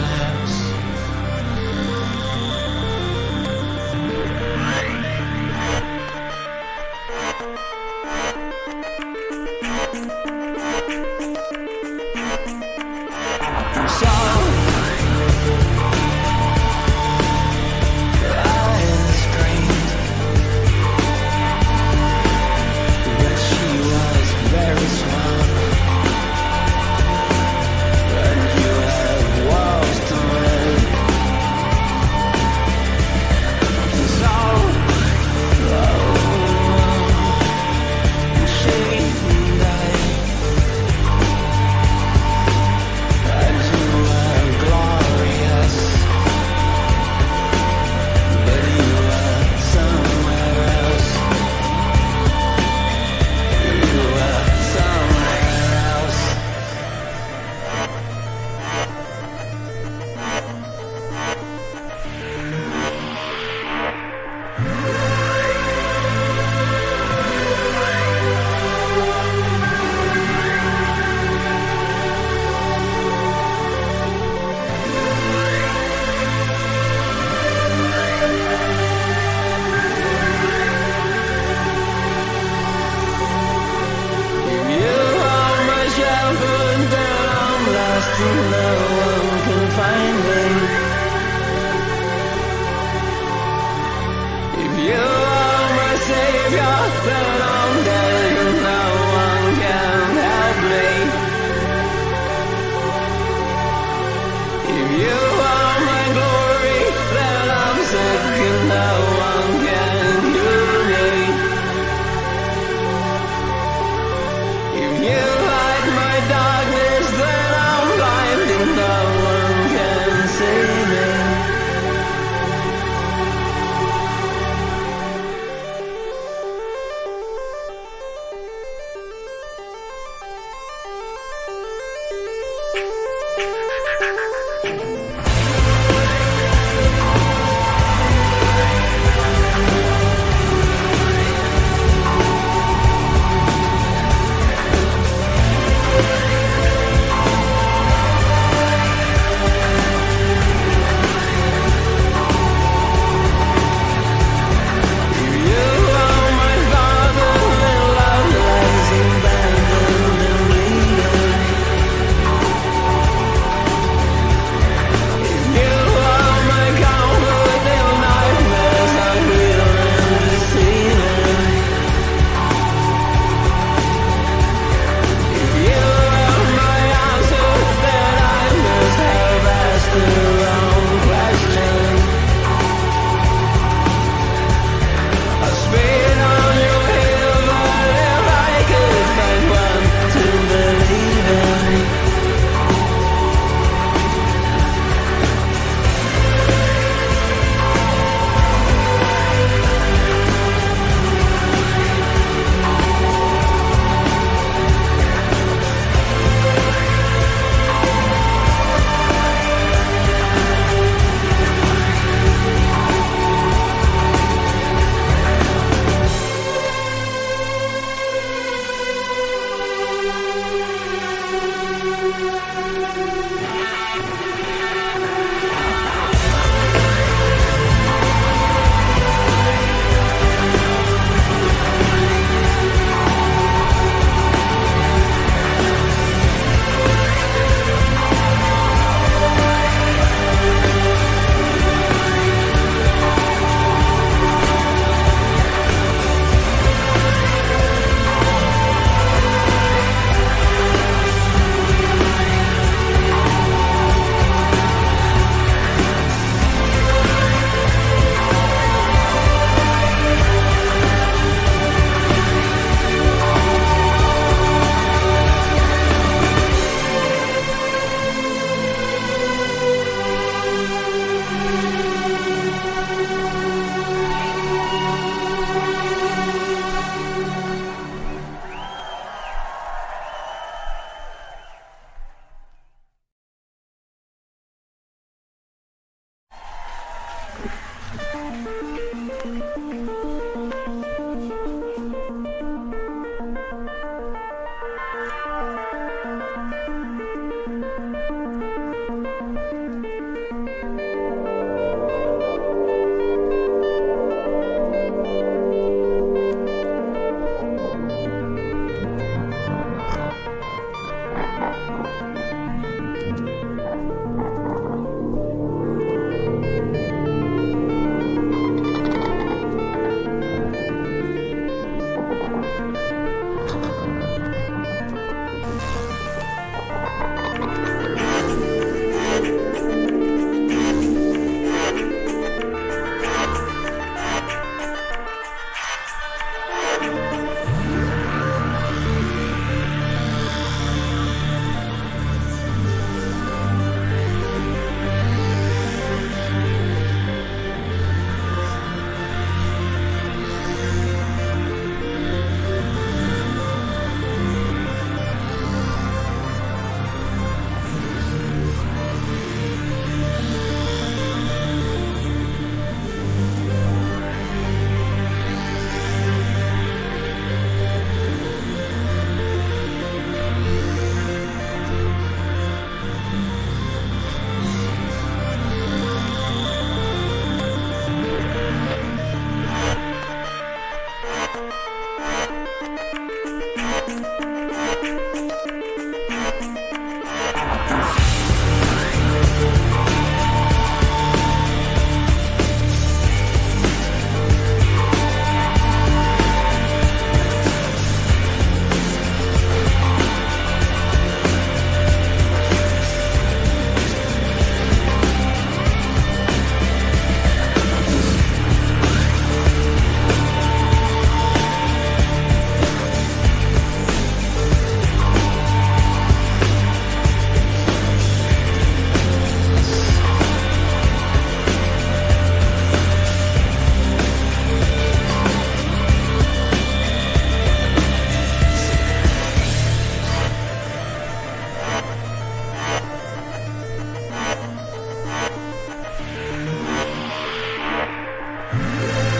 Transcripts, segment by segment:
perhaps. love. thank you Bye.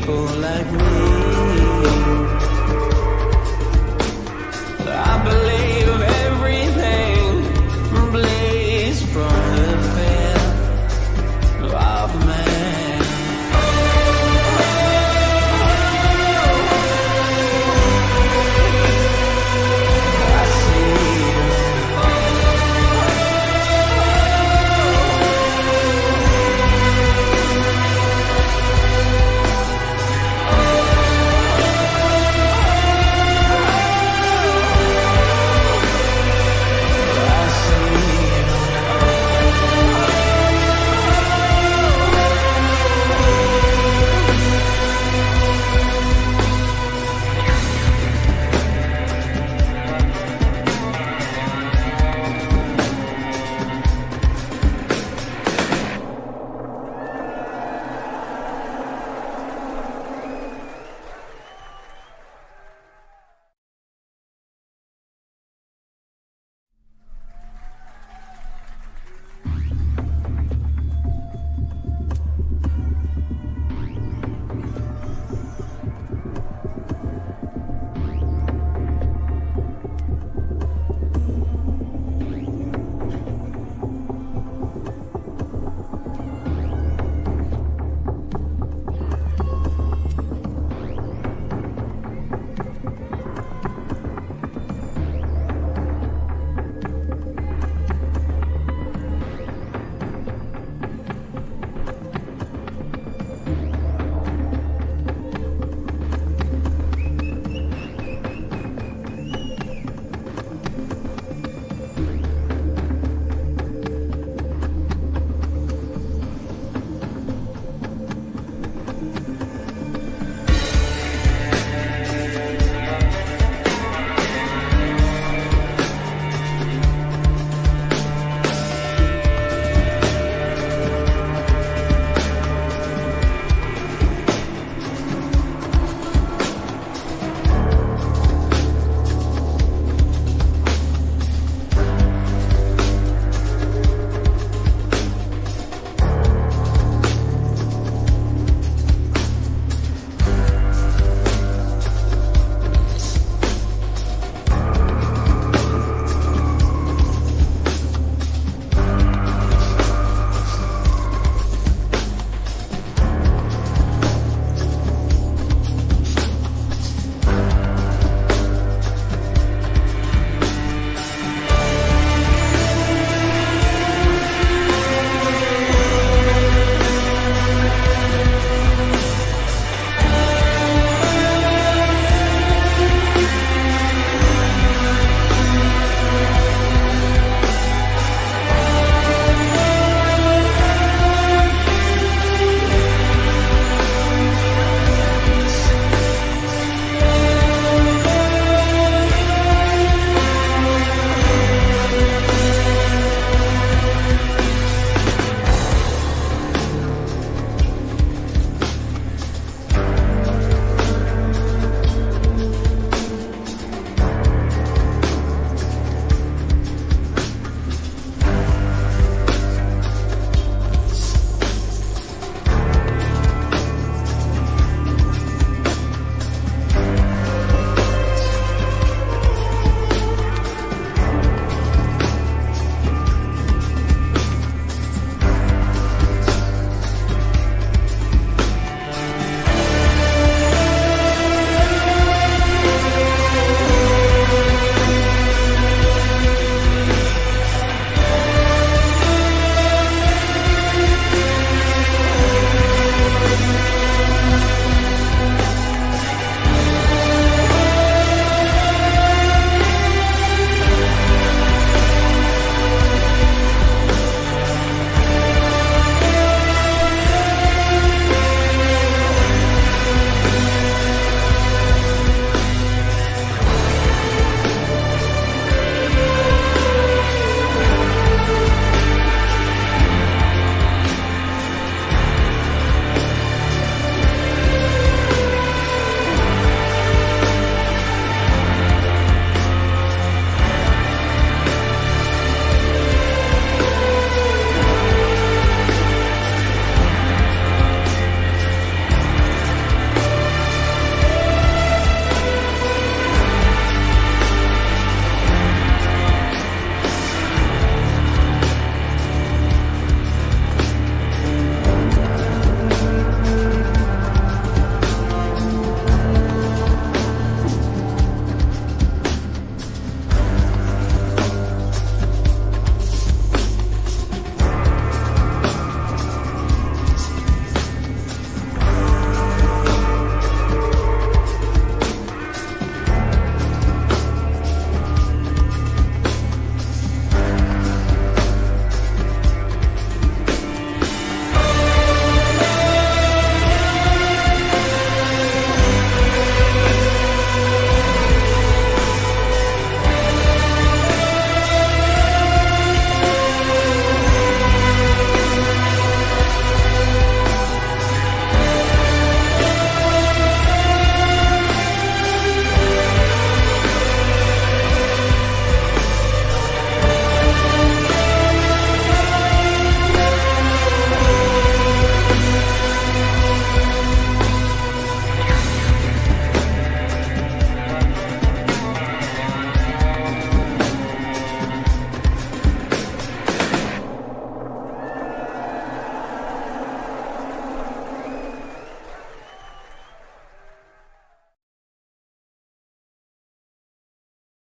people like me.